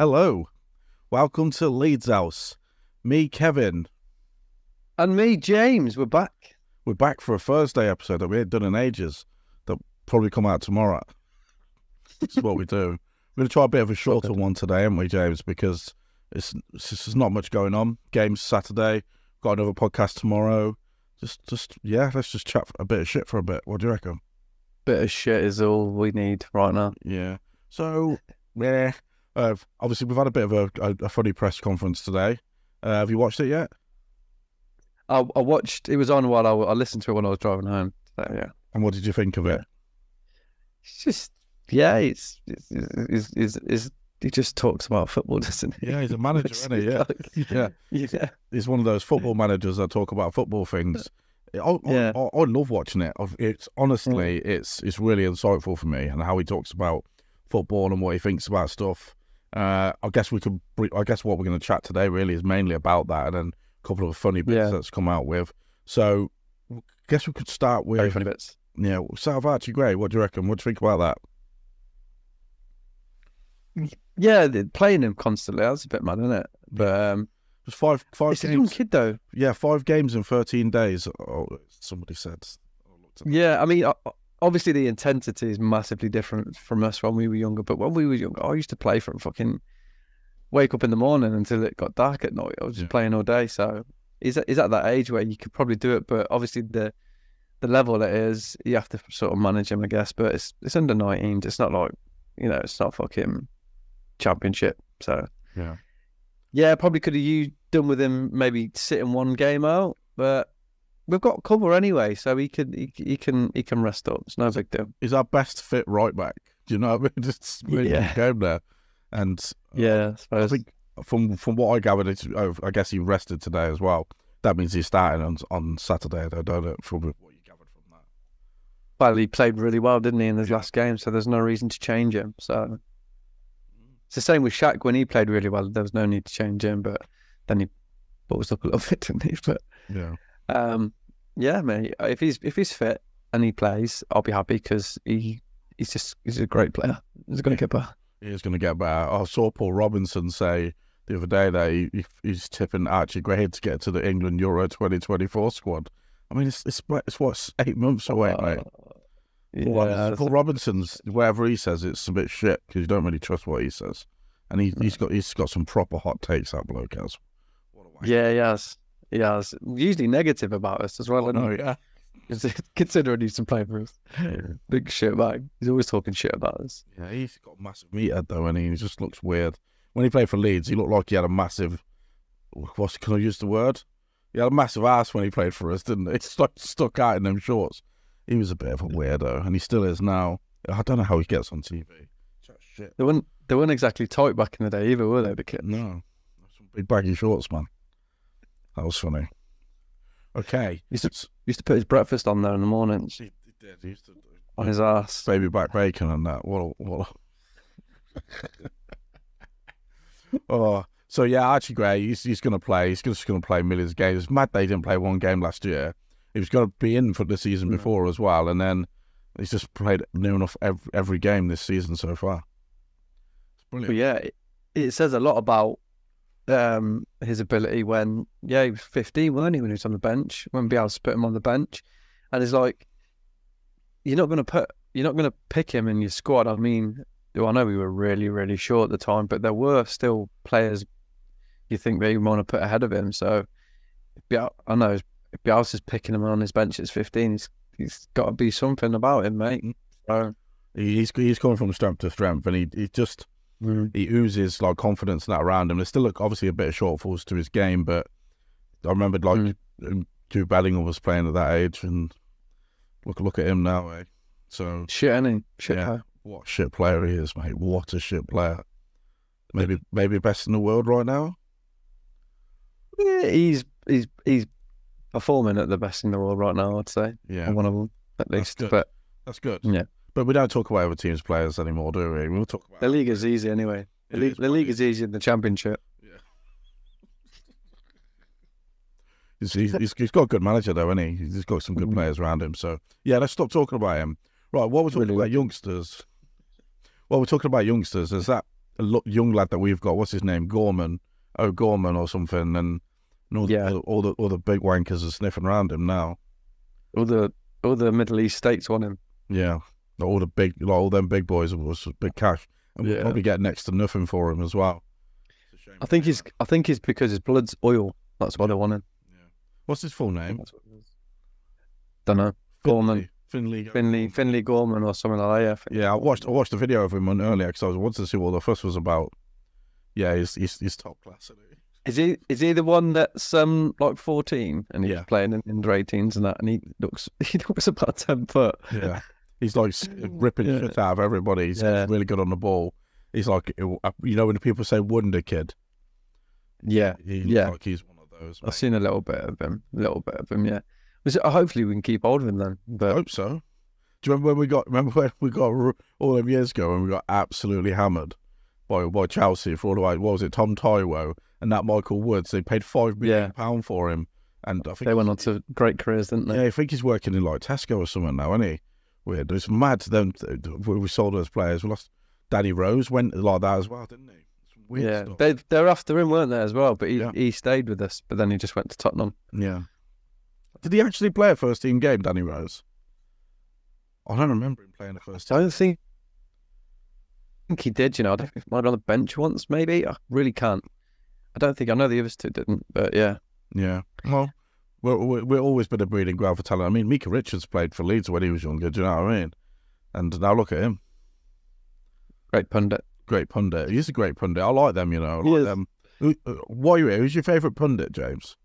Hello. Welcome to Leeds House. Me, Kevin. And me, James. We're back. We're back for a Thursday episode that we ain't done in ages. That'll probably come out tomorrow. This is what we do. We're going to try a bit of a shorter one today, aren't we, James? Because it's, it's there's not much going on. Games Saturday. Got another podcast tomorrow. Just, just yeah, let's just chat a bit of shit for a bit. What do you reckon? Bit of shit is all we need right now. Yeah. So, yeah. Uh, obviously, we've had a bit of a, a, a funny press conference today. Uh, have you watched it yet? I, I watched. It was on while I, I listened to it when I was driving home. So yeah, And what did you think of it? it's just yeah. It's it's it's, it's, it's he just talks about football, doesn't he? Yeah, he's a manager, isn't he? Yeah. Yeah. yeah. He's one of those football managers that talk about football things. I, I, Yeah. I, I love watching it. It's honestly, it's it's really insightful for me and how he talks about football and what he thinks about stuff. Uh, I guess we could. I guess what we're going to chat today really is mainly about that, and then a couple of funny bits Yeah. that's come out with. So, I guess we could start with Very funny bits. yeah, with Archie Gray. What do you reckon? What do you think about that? Yeah, playing him constantly. That's a bit mad, isn't it? But um, It was five five it's a young kid though. Yeah, five games in thirteen days. Oh, somebody said. I looked at that. Yeah, I mean, obviously the intensity is massively different from us when we were younger. But when we were younger, I used to play from fucking wake up in the morning until it got dark at night. I was just Yeah. playing all day. So is he's at that age where you could probably do it, but obviously the the level it is, you have to sort of manage him, I guess. But it's it's under 19. It's not like you know, it's not fucking championship. So Yeah. yeah, probably could have you done with him maybe sitting one game out, but we've got cover anyway, so he can he, he can he can rest up. It's no big deal. He's our best fit right back. Do you know what I mean? Just really Yeah. game there. And uh, Yeah, I I think from from what I gathered, it's, oh, I guess he rested today as well. That means he's starting on on Saturday, though, don't it? From what you gathered from that. Well, he played really well, didn't he, in his last game? So there's no reason to change him. So it's the same with Shaq when he played really well. There was no need to change him, but then he balls up a little bit, didn't he? But Yeah. um, yeah, mate. If he's if he's fit and he plays, I'll be happy because he he's just he's a great player. He's going to get better. He is going to get better. I saw Paul Robinson say the other day that he, he- he's tipping Archie Gray to get to the England Euro 2024 squad. I mean, it's it's, it's what eight months away, mate. Uh, Paul, yeah, Robinson, Paul Robinson's whatever he says, it's a bit shit because you don't really trust what he says, and he, he's got he's got some proper hot takes. That bloke has. What a yeah, he has. He has. Usually negative about us as well. Oh, no, he? yeah. Considering he's to play for us. Big shit bag. He's always talking shit about us. Yeah, he's got a massive meathead though, and he just looks weird. When he played for Leeds, he looked like he had a massive. What's can I use the word? He had a massive ass when he played for us, didn't he? It's like stuck out in them shorts. He was a bit of a weirdo, and he still is now. I don't know how he gets on TV. Shit. They weren't they weren't exactly tight back in the day either, were they? The kids. No, some big baggy shorts, man. That was funny. Okay, Used to, used to put his breakfast on there in the mornings he did. He used to do on his ass. baby back bacon and that. What a, what a... oh, so yeah, Archie Gray, he's, he's going to play. He's just going to play millions of games. It's mad they didn't play one game last year. He was going to be in for the season No. before as well, and then he's just played near enough every, every game this season so far. It's But brilliant. yeah, it, it says a lot about um, his ability when yeah he was 15, weren't he, when he was on the bench when Bielsa put him on the bench, and it's like you're not going to put you're not going to pick him in your squad. I mean, I know we were really really short at the time, but there were still players you think you want to put ahead of him. So Biel, I know if Bielsa's picking him on his bench at 15. He's he's got to be something about him, mate. So he's he's coming from strength to strength, and he he just he oozes like confidence and that around him. There's still like, obviously a bit of shortfalls to his game, but I remembered like Mm. um, Jude Bellingham was playing at that age, and look look at him now, eh? So shit, any shit. Yeah. player. what shit player he is, mate! What a shit player. Maybe maybe best in the world right now. Yeah, he's he's he's performing at the best in the world right now. I'd say, Yeah, one of them at That's least. good. But that's good. Yeah. But we don't talk about other teams' players anymore, do we? We'll talk about the league is easy anyway. The league, is the league is easier than the championship. He's, he's, he's, he's got a good manager though, hasn't he? He's got some good Mhm. players around him. So yeah, let's stop talking about him. Right, what we're talking Really about youngsters. Well, we're talking about youngsters. Is that a lo- young lad that we've got. What's his name? Gorman, oh Gorman or something, and, and all, Yeah. the, all the all the big wankers are sniffing around him now. All the all the Middle East states want him. Yeah, all the big, like all them big boys was big cash, and we'll Yeah. probably get next to nothing for him as well. It's a shame. I think he's I think he's because his blood's oil. That's why they want him. Yeah. What's his full name? Don't know. Gorman. Finley. Finley Finley Gorman or something like that. Yeah, I think. Yeah, I watched I watched the video of him on earlier because I was wanted to see what the fuss was about. Yeah, he's he's, he's top class. Isn't he? Is he is he the one that's um like fourteen and he's Yeah. playing in, in the eighteens and that and he looks he looks about ten foot. Yeah, he's like mm. ripping Yeah. shit out of everybody. He's Yeah. really good on the ball. He's like uh, you know when people say wonder kid, Yeah, he Yeah. like he's one of those. I've seen a little bit of him. A little bit of him. Yeah. Was it, hopefully we can keep hold of him then. I hope so. Do you remember when we got remember when we got all them years ago when we got absolutely hammered by by Chelsea for all the way? What was it? Tom Taiwo and that Michael Woods. They paid five million Yeah. pound for him, and I think they went on to great careers, didn't they? Yeah, I think he's working in like Tesco or something now, isn't he? Weird. It's mad. Then we sold those players. We lost. Danny Rose went like that as well, didn't he? Weird yeah, stuff. they they're after him, weren't they, as well? But he, Yeah. he stayed with us, but then he just went to Tottenham. Yeah. Did he actually play a first team game, Danny Rose? I don't remember him playing the first team. I don't think, think he did. You know, I don't think he might have been on the bench once, maybe. I really can't. I don't think I know the others two didn't, but yeah, Yeah. Well, we're, we're, we're always been a breeding ground for talent. I mean, Micah Richards played for Leeds when he was younger. Do you know what I mean? And now look at him. great pundit. Great pundit. He's a great pundit. I like them, you know. I like is. them. Who, why are you here? Who's your favourite pundit, James?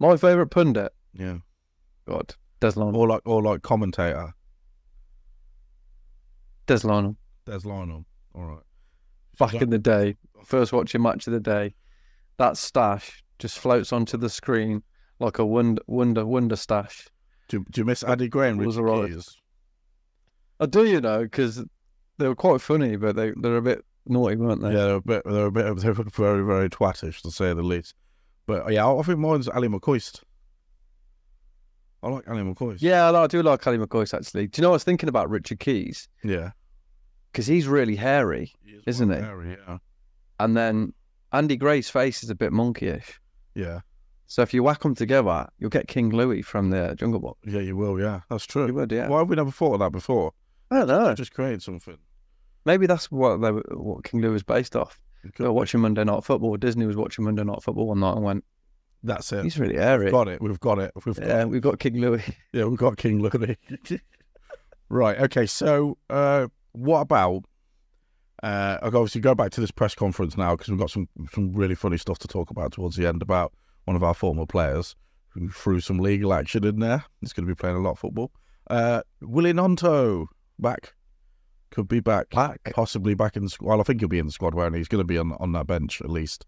My favourite pundit, Yeah. God, Des Lynam. Or like, or like commentator. Des Lynam. Des Lynam. All right. Back Like- in the day, first watching match of the day, that stash just floats onto the screen like a wonder, wonder, wonder stash. do, do you miss Andy Gray and was Richard. Keys? I do, you know, because they were quite funny, but they they're a bit naughty, weren't they? Yeah, they're a bit, they're a bit, they're very, very twattish to say the least. But yeah, I think mine's Ali McCoist. I like Ali McCoist. Yeah, I do like Ali McCoist actually. Do you know I was thinking about Richard Keys yeah, because he's really hairy, is Isn't he? hairy, Yeah, and then Andy Gray's face is a bit monkeyish. yeah, So if you whack them together, you'll get King Louie from the Jungle Book. yeah. You will. Yeah, that's true. You would, yeah. Why have we never thought of that before? I don't know. Just create something. Maybe that's what they what King Louie was based off. They were watching Monday Night Football. Disney was watching Monday Night Football one night and went, That's it. "He's really hairy." Got it. We've got it. We've got Yeah, it. we've got King Louie. Yeah, we've got King Louie. right. Okay. So, uh, what about? Uh, I'll obviously go back to this press conference now because we've got some some really funny stuff to talk about towards the end about one of our former players who threw some legal action in there. He's going to be playing a lot of football. Uh, Willie Gnonto back, could be back, Back. possibly back in the squad. Well, I think he'll be in the squad, won't he? He's going to be on on that bench at least.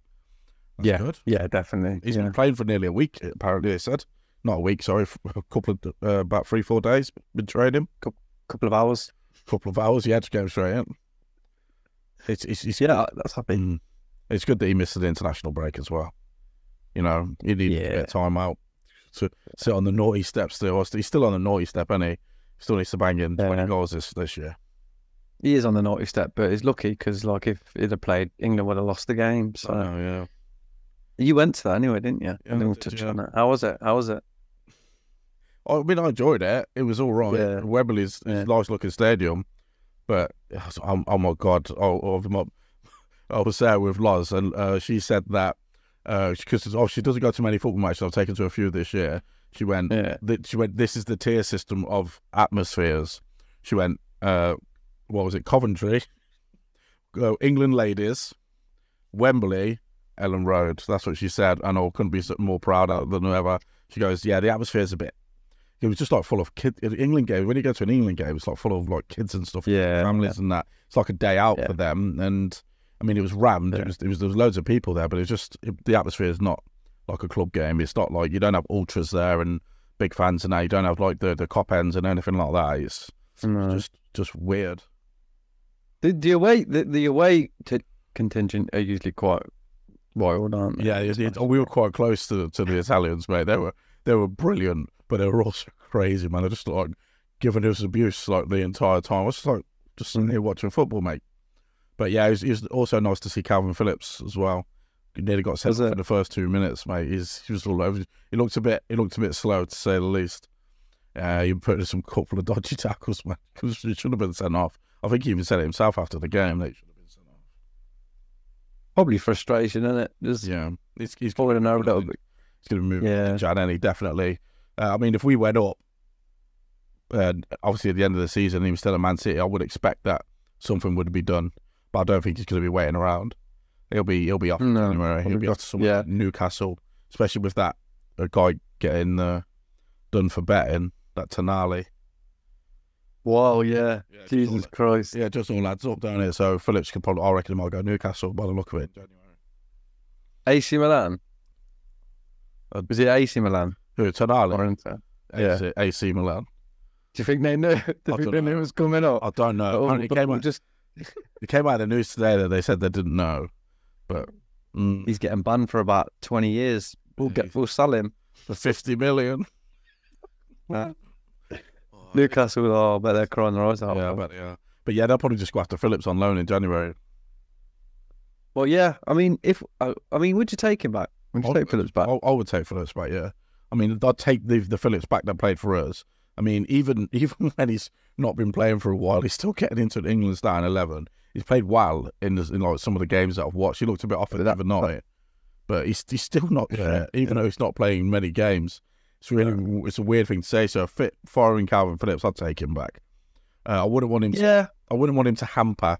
That's Yeah. good. Yeah, definitely. He's yeah. been playing for nearly a week. Apparently, they said not a week. Sorry, a couple of uh, about three four days. Been training couple of hours. couple of hours. Yeah, just going straight in. It's it's, it's Yeah, that's happy. Mm. It's good that he missed the international break as well. You know, he needed a bit of time out to sit on the naughty step still. He's still on the naughty step, and he still needs to bang in twenty Yeah. goals this this year. He is on the naughty step, but he's lucky because, like, if he'd have played, England would have lost the game. So Oh yeah, you went to that anyway, didn't you? Yeah, and I then we'll touch yeah. on it. How was it? How was it? I mean, I enjoyed it. It was all right. Yeah. Wembley's is Yeah. a nice looking stadium, but oh, oh my god, oh, oh, my- I was there with Loz, and uh, she said that because oh, she doesn't go to many football matches. I've taken to a few this year. She went, Yeah. th- she went. This is the tier system of atmospheres. She went, uh, what was it? Coventry, uh, England ladies, Wembley, Elland Road. That's what she said, and I couldn't be more proud of than ever. She goes, yeah, the atmosphere's a bit. It was just like full of kids. England game. When you go to an England game, it's like full of like kids and stuff, Yeah. families and that. It's like a day out Yeah. for them. And I mean, it was rammed. Yeah. It was, it was there was loads of people there, but it's just it, the atmosphere is not like a club game. It's not like you don't have ultras there and big fans and that. You don't have like the the cop ends and anything like that. It's No. just just weird. The, the away the, the away t- contingent are usually quite wild, aren't they? Yeah, it, it- oh, we were quite close to to the Italians, mate. They were they were brilliant, but they were also crazy, man. They just like giving us abuse like the entire time. I was just like just sitting here watching football, mate. But yeah, it was, it was also nice to see Calvin Phillips as well. He nearly got sent in the first two minutes, mate. He's, he was all over. He looked a bit. He looked a bit slow to say the least. Uh, he put in some couple of dodgy tackles, man. Because he should have been sent off. I think he even said it himself after the game. That he should have been sent off. Probably frustration, isn't it? Just Yeah, he's he's falling over a little bit. He's going to move Yeah. Giannelli, definitely. Uh, I mean, if we went up, and obviously at the end of the season, he was still at Man City, I would expect that something would be done. But I don't think he's going to be waiting around. He'll be he'll be off in No, January. He'll be probably off to somewhere yeah. like Newcastle, especially with that a guy getting uh, done for betting, that Tonali. Wow, yeah. Yeah, Jesus Christ. Yeah, just all adds up down here. So Phillips could probably, I reckon, he might go Newcastle by the look of it. January. AC Milan. Uh, Was it AC Milan Who or Tonali? Inter? Yeah. AC, AC Milan. Do you think they knew? Do you don't think they knew know. it was coming up? I don't know. Oh, Apparently it but came we'll just It came out in the news today that they said they didn't know, but mm, he's getting banned for about twenty years. We'll get we'll sell him. for fifty million. Newcastle, oh, I bet they're crying their eyes out. yeah, but yeah, but yeah, they'll probably just go after Phillips on loan in January. Well, yeah. I mean, if I, I mean, would you take him back? Would you I take. Phillips back? I, I would take Phillips back. Yeah, I mean, I'd take the the Phillips back that played for us. I mean, even even when he's not been playing for a while, he's still getting into the England starting eleven. He's played well in, the, in like some of the games that I've watched. He looked a bit off at the other night, but he's he's still not there, even though he's not playing many games. It's really it's a weird thing to say. So, fit firing Calvin Phillips, I'd take him back. Uh, I wouldn't want him. To, yeah. I wouldn't want him to hamper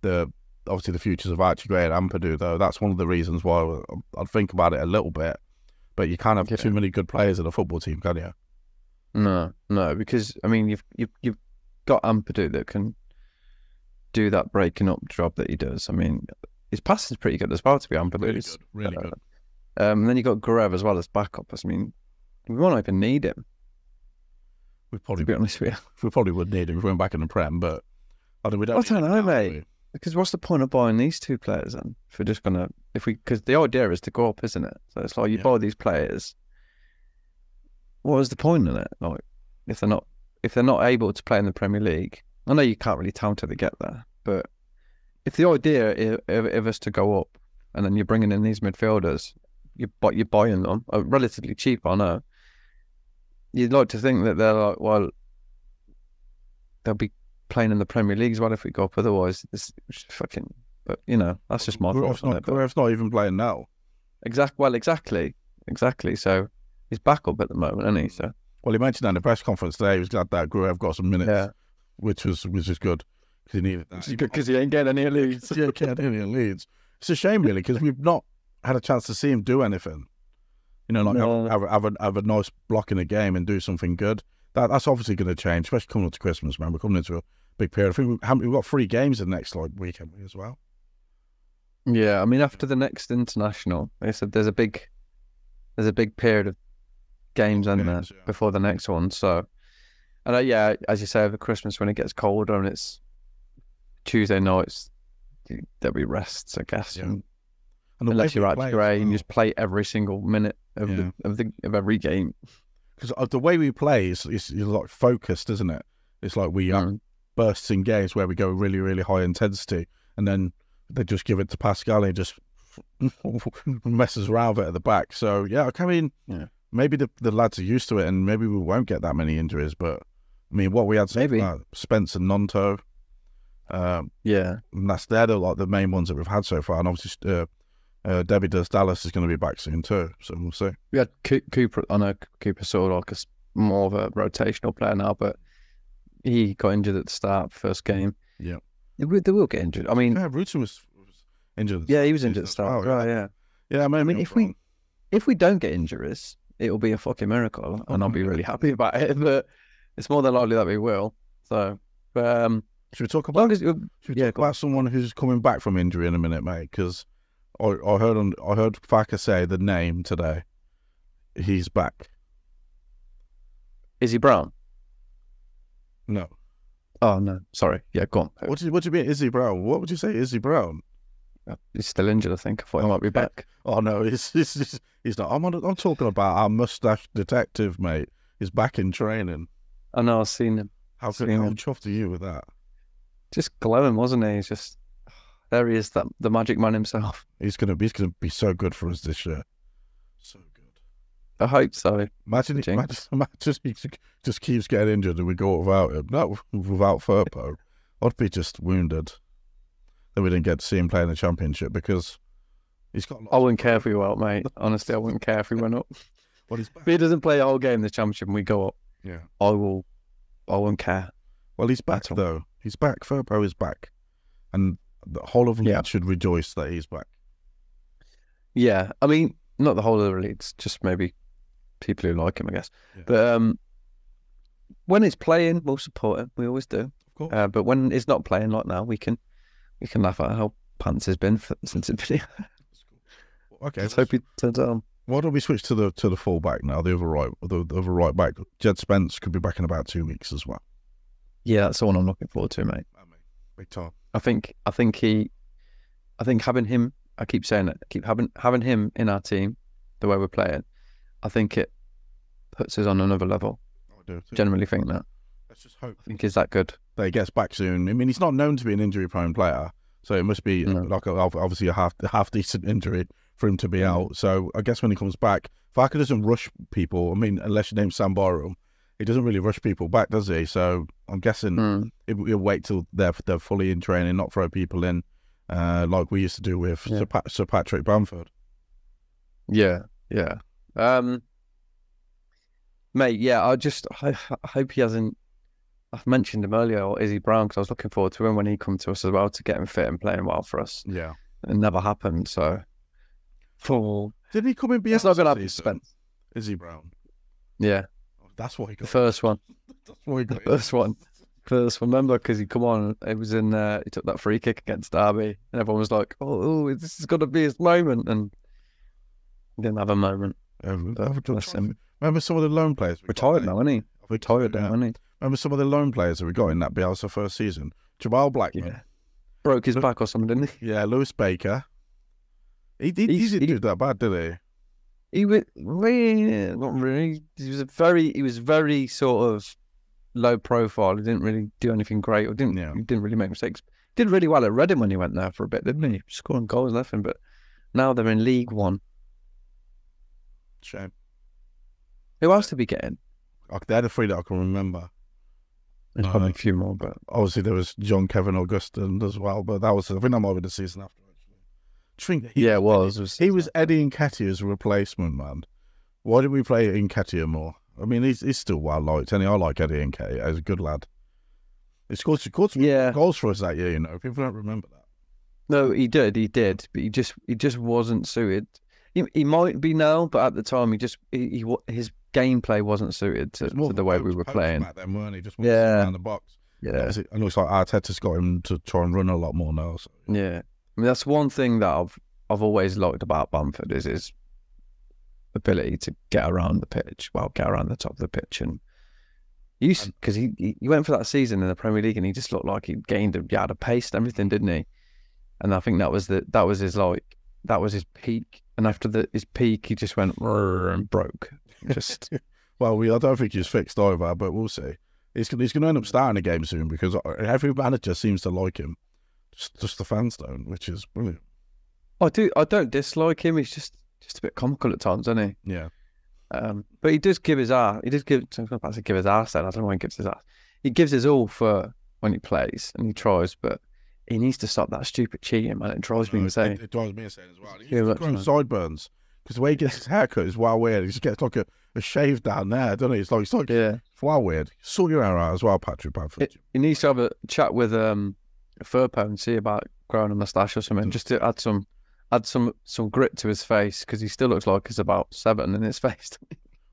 the obviously the futures of Archie Gray and Ampadu though. That's one of the reasons why I'd think about it a little bit. But you can't have Yeah. too many good players in a football team, can you? No, no, because I mean, you've you've you've got Ampadu that can do that breaking up job that he does. I mean, his pass is pretty good as well. To be Ampadu, Really good, really uh, good. Um, and then you got Gruev as well as backup. I mean, we won't even need him. We To probably be honest with you, we probably would need him if we went back in the Prem, but I think we don't. I don't know, now, mate. we? because what's the point of buying these two players then? If we're just gonna, if we, because the idea is to go up, isn't it? So it's like you Yeah. buy these players. What is the point in it? Like, if they're not, if they're not able to play in the Premier League, I know you can't really tell until they get there, but if the idea is, of, of us to go up, and then you're bringing in these midfielders, you but you're buying them uh, relatively cheap, I know. You'd like to think that they're like, well, they'll be playing in the Premier League as well if we go up. Otherwise, it's fucking. But you know, that's just my on not, it. Not even playing now. exact. Well, exactly, exactly. So he's back up at the moment, isn't he? So Well, he mentioned that in the press conference today. He was glad that Gruev got some minutes, yeah, which was which is good because he needed that. because he ain't getting any leads. yeah, can't any leads. It's a shame, really, because we've not had a chance to see him do anything. You know, like No. have, have, a, have, a, have a nice block in a game and do something good. That that's obviously going to change, especially coming up to Christmas, man. We're coming into a big period. I think we, haven't- we've got three games in the next like week haven't we, as well. Yeah, I mean, after the next international, they said there's a big, there's a big period of games in there Games, yeah. before the next one. So, and uh, yeah, as you say, over Christmas when it gets colder and it's Tuesday nights, there'll be rests, I guess. Yeah. and- And unless you're out play grey and you just play every single minute of Yeah. the of the of every game. because the way we play is, is, is like focused, isn't it? It's like we have Mm. bursts in games where we go really, really high intensity, and then they just give it to Pascal and he just messes around with it at the back. So yeah, I mean, Yeah. Maybe the the lads are used to it, and maybe we won't get that many injuries. But I mean, what we had Maybe. far, Spence and Gnonto, um, Yeah, and that's they're the, like the main ones that we've had so far. And obviously, uh, uh, Debbie Does Dallas is going to be back soon too, so we'll see. we had Co- Cooper. I know Cooper sort of like a more of a rotational player now, but he got injured at the start first game. Yeah. they will, they will get injured. I mean, Yeah, was, was injured. yeah, he was injured at the start. well, right, yeah. Yeah, I mean, I mean, if we- If we don't get injuries, it'll be a fucking miracle, and I'll be really happy about it. But it's more than likely that we will. So, but um, should we talk about as Should we Yeah, talk about someone who's coming back from injury in a minute, mate? Because I, I heard on, I heard Farke say the name today. He's back. Izzy Brown. No. Oh no, sorry. Yeah, go on. What do you, what do you mean, Izzy Brown? What would you say, Izzy Brown? Uh, he's still injured. I think. I thought he might be uh, back. Oh no, he's he's, he's, not. I'm on, I'm talking about our mustache detective, mate. He's back in training. I know. I've seen him. How Seen good, how chuffed are you with that? Just glowing, wasn't he? He's just there he is, that the magic man himself. He's gonna be he's gonna be so good for us this year. So good. I hope so. Imagine, he- imagine, imagine he just keeps getting injured and we go without him. Not without Firpo. I'd be just wounded that we didn't get to see him play in the championship because he's got. I wouldn't care if we were up, mate. Honestly, I wouldn't care if we went up. Well, he's If he doesn't play a whole game in the championship and we go up, Yeah. I will. I won't care. Well, he's back though. He's back. Firpo is back, and the whole of Leeds Yeah. should rejoice that he's back. Yeah, I mean, not the whole of the leagues, just maybe people who like him, I guess. Yeah. But um, when he's playing, we'll support him. We always do. Of course. Uh, but when he's not playing, like now, we can we can laugh at how pants has been for, since it's been here. okay. Let's hope he turns it on. Why don't we switch to the to the full back now? The other right, the, the other right back. Djed Spence could be back in about two weeks as well. Yeah, that's the one I'm looking forward to, mate. Big time. I think I think he, I think having him, I keep saying it, keep having having him in our team, the way we're playing, I think it puts us on another level. I do. too. Generally, think that. Let's just hope I think he's that good. That he gets back soon. I mean, he's not known to be an injury-prone player, so it must be like a, obviously a half half decent injury for him to be Mm. out. So I guess when he comes back, Farke doesn't rush people. I mean, unless your name's Sam Byram, he doesn't really rush people back, does he? So I'm guessing Mm. it, he'll wait till they're they're fully in training, not throw people in uh, like we used to do with Yeah. Sir, Pat, Sir Patrick Bamford. Yeah, yeah. Um, mate, yeah. I just I, I hope he hasn't. I've mentioned him earlier, or Izzy Brown, because I was looking forward to him when he come to us as well to get him fit and playing well for us. Yeah. It never happened, so. Oh, Did he come in it's not going to happen. Spence. Izzy Brown. Yeah, That's what he the got. first one, That's why he the got. first one, first one. Remember, because he come on, it was in. Uh, he took that free kick against Derby, and everyone was like, "Oh, oh this is going to be his moment," and he didn't have a moment. Um, But I'm trying bless to- him. Remember some of the loan players? Retired now, isn't he? Retired now, isn't he? Remember some of the loan players that we got in that Bielsa first season? Jamal Blackman. Yeah. Broke his back or something, didn't he? Yeah, Lewis Baker. He, he, he didn't do that bad, did He He was really, not really. He was a very, he was very sort of low profile. He didn't really do anything great, or didn't. Yeah. He didn't really make mistakes. Did really well at Reading when he went there for a bit, didn't he? Scoring goals, nothing. But now they're in League One. Shame. Who else did we get in? Like, They're the three that I can remember. There's probably um, a few more, but Obviously, there was Jean-Kevin Augustin as well, but that was, I think that might be the season after, actually. He yeah, was, was. It was He was Eddie Nketiah's replacement, man. Why did we play Nketiah more? I mean, he's, he's still well liked, and I like Eddie Nketiah. He's a good lad. He scored, he scored some Yeah. goals for us that year, you know. People don't remember that. No, he did, he did, but he just he just wasn't suited. He, he might be now, but at the time he just he, he his gameplay wasn't suited to, to the way we were playing. back then, weren't he? Just Yeah. around the box. Yeah, And it looks like Arteta's got him to try and run a lot more now. So. yeah. I mean, that's one thing that I've I've always liked about Bamford is his ability to get around the pitch. Well, get around the top of the pitch and. Because he, he he went for that season in the Premier League and he just looked like he gained a, yard of pace and everything, didn't he? And I think that was the that was his like that was his peak. And after the his peak, he just went and broke. Just Well, we I don't think he's fixed either, but we'll see. He's gonna, he's going to end up starting a game soon because every manager seems to like him. Just, just the fans don't, which is brilliant. I do I don't dislike him. He's just just a bit comical at times, isn't he? Yeah. Um, but he does give his ass. He does give. I was about to give his ass. Then I don't know why he gives his ass. He gives his all for when he plays and he tries, but he needs to stop that stupid cheating, man. It drives me it, insane. it drives me insane as well. He's Yeah, growing right. sideburns because the way he gets his haircut is wild weird. He just gets like a, a shave down there, doesn't he? It's like it's like Yeah, it's well weird. Sort your hair out as well, Patrick Bamford. It- he needs to have a chat with um Firpo and see about growing a mustache or something, just to add some add some some grit to his face because he still looks like he's about seven in his face.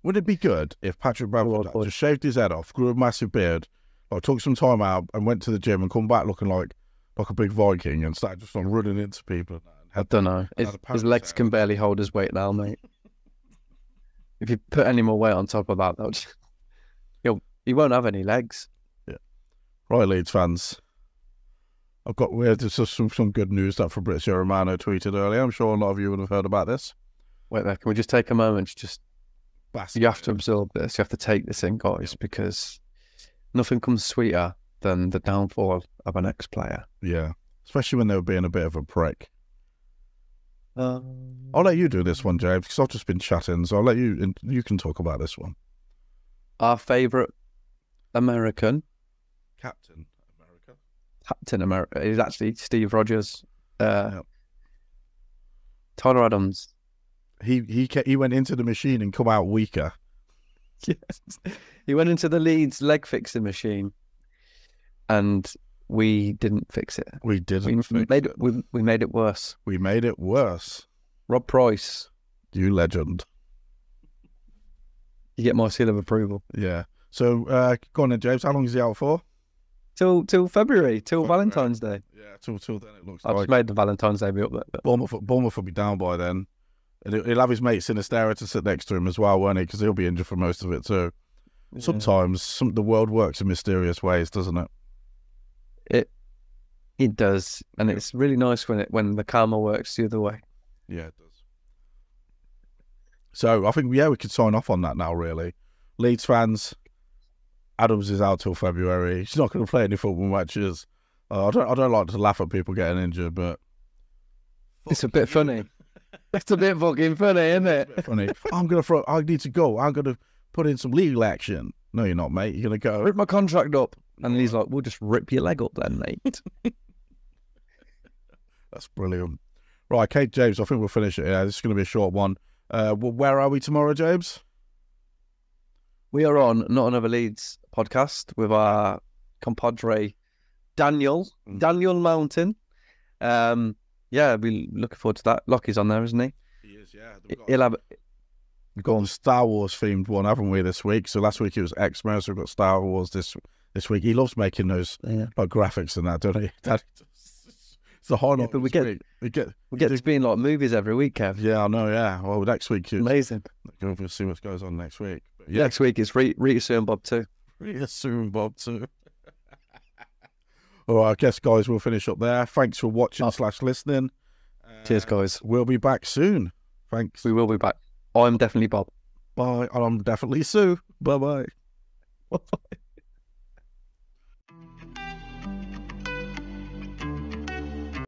Would it be good if Patrick Bamford just shaved his head off, grew a massive beard, like took some time out and went to the gym and come back looking like like a big Viking and started just like running into people and I don't know. His, his ponytail. legs can barely hold his weight now, mate. if you put any more weight on top of that, they'll just, he'll he won't have any legs. Yeah. Right, Leeds fans. I've got we had just some some good news that Fabrizio Romano tweeted earlier. I'm sure a lot of you would have heard about this. Wait there, can we just take a moment? to Just Bask you have to absorb this. You have to take this in, guys, because nothing comes sweeter than the downfall of an ex-player. Yeah. especially when they were being a bit of a prick. Um, I'll let you do this one, James, because I've just been chatting. So I'll let you. You can talk about this one. our favourite American, Captain America. Captain America, is actually Steve Rogers. Uh, Yep. Tyler Adams. He he ca- he went into the machine and come out weaker. Yes. He went into the Leeds leg fixing machine and we didn't fix it. We didn't We fix made it. we, we made it worse. We made it worse. Rob Price, You legend. you get my seal of approval. Yeah. So uh, go on then, James. How long is he out for? Till till February, till February. Valentine's Day. Yeah, till till then it looks I've like just made the Valentine's Day be up there. But Bournemouth. Bournemouth will be down by then. And he'll he'll have his mate Sinisterra to sit next to him as well, won't he? Because he'll be injured for most of it too. yeah. Sometimes some the world works in mysterious ways, doesn't it? It it does. And it's really nice when it when the karma works the other way. Yeah, it does. So I think yeah, we could sign off on that now. Really, Leeds fans. Adams is out till February. He's not going to play any football matches. Uh, I don't. I don't like to laugh at people getting injured, but It's a bit funny. It's a bit fucking funny, isn't it? funny. I'm gonna throw. I need to go. I'm gonna put in some legal action. No, you're not, mate. You're gonna go. Rip my contract up. And he's like, We'll just rip your leg up then, mate. That's brilliant. Right, Kate James. I think we'll finish it. Yeah, this is gonna be a short one. Uh, well, where are we tomorrow, James? We are on Not Another Leeds podcast with our compadre Daniel, Mm. Daniel Mountain. Um, yeah, we're looking forward to that. Lockie's on there, isn't he? He is. Yeah. He'll have We've got a Star Wars themed one, haven't we, this week? So last week it was X Men, so we've got Star Wars this this week. He loves making those yeah. like graphics and that, don't he? That, it's the highlight. Yeah, but we this get- week. we get we get to be in like movies every week, Kev. yeah, I know, yeah. Well, next week Amazing. we'll see what goes on next week. But yeah, Next week is Re- Rita Sue and Bob too. really soon, Bob too. All right, I guess guys, we'll finish up there. Thanks for watching Oh. slash listening. Cheers, guys. We'll be back soon. Thanks. We will be back. I'm definitely Bob. Bye. And I'm definitely Sue. Bye bye. Bye.